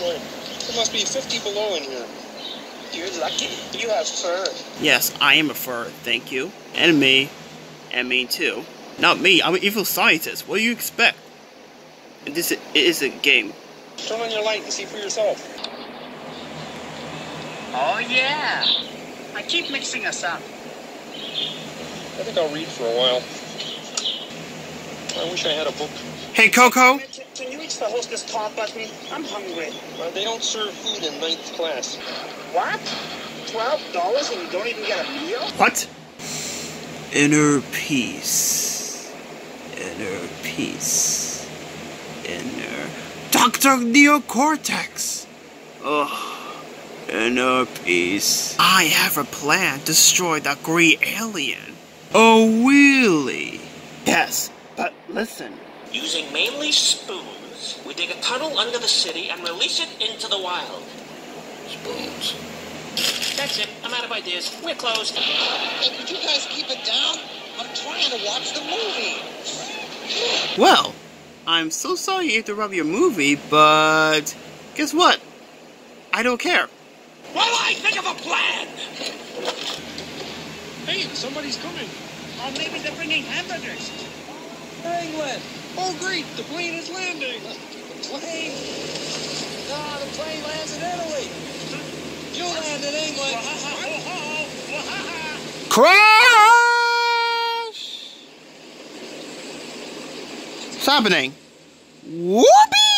point. It must be 50 below in here. You're lucky. You have fur. Yes, I am a fur, thank you. And me. And me too. Not me, I'm an evil scientist. What do you expect? And this is a game. Turn on your light and see for yourself. Oh, yeah. I keep mixing us up. I think I'll read for a while. I wish I had a book. Hey, Coco! Can, can you reach the hostess top button? I'm hungry. Uh, they don't serve food in ninth class. What? Twelve dollars and you don't even get a meal? What? Inner peace. Inner peace. Inner. Dr. Neocortex! Ugh. Inner peace. I have a plan to destroy that green alien. Oh, really? Yes, but listen. Using mainly spoons, we dig a tunnel under the city and release it into the wild. Spoons. That's it. I'm out of ideas. We're closed. Hey, could you guys keep it down? I'm trying to watch the movie. Well, I'm so sorry to interrupt your movie, but guess what? I don't care. Well, I think of a plan! Hey, somebody's coming. Or maybe they're bringing hamburgers. England! Oh, great! The plane is landing! The plane? No, the plane lands in Italy. You land in England. Crash! What's happening? Whoopee!